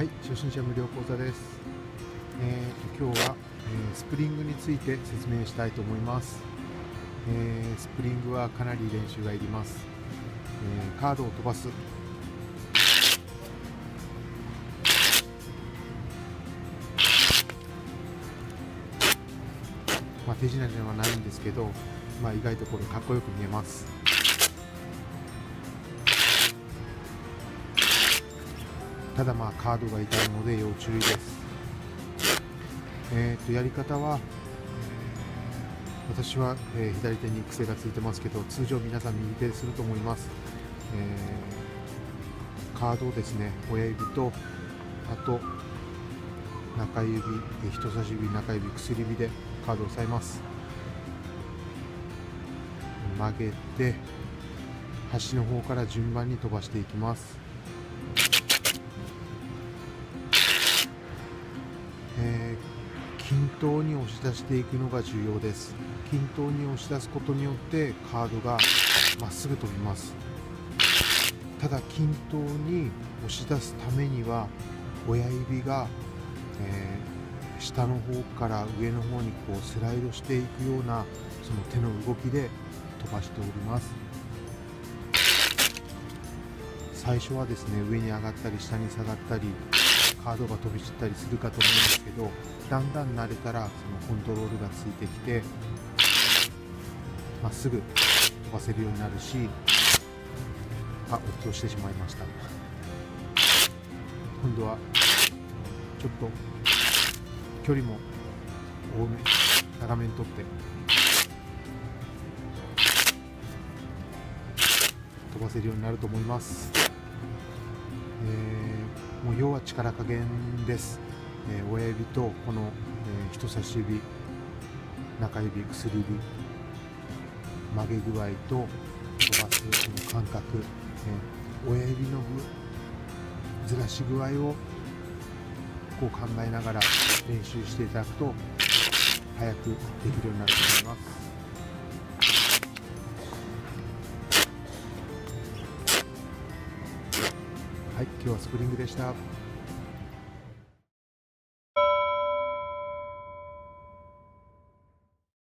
はい、初心者無料講座です。えーと今日は、えースプリングについて説明したいと思います。えースプリングはかなり練習がいります。えーカードを飛ばす。まあ、手品ではないんですけど、まあ、意外とこれかっこよく見えます。ただまあカードが痛いので要注意です。えー、とやり方は私は、えー左手に癖がついてますけど通常皆さん右手ですると思います、えーカードをですね親指とあと中指人差し指中指薬指でカードを押さえます。曲げて端の方から順番に飛ばしていきます。均等に押し出していくのが重要です。均等に押し出すことによってカードがまっすぐ飛びます。ただ均等に押し出すためには親指が、えー下の方から上の方にこうスライドしていくようなその手の動きで飛ばしております。最初はですね上に上がったり下に下がったりカードが飛び散ったりするかと思うんですけどだんだん慣れたらそのコントロールがついてきてまっすぐ飛ばせるようになるしあ落としてしまいました。今度はちょっと距離も多め長めにとって飛ばせるようになると思います、えーもう要は力加減です、えー親指とこの、えー人差し指中指薬指曲げ具合と飛ばすその感覚、えー親指のぐずらし具合をこう考えながら練習していただくと早くできるようになると思います。はい、今日はスプリングでした。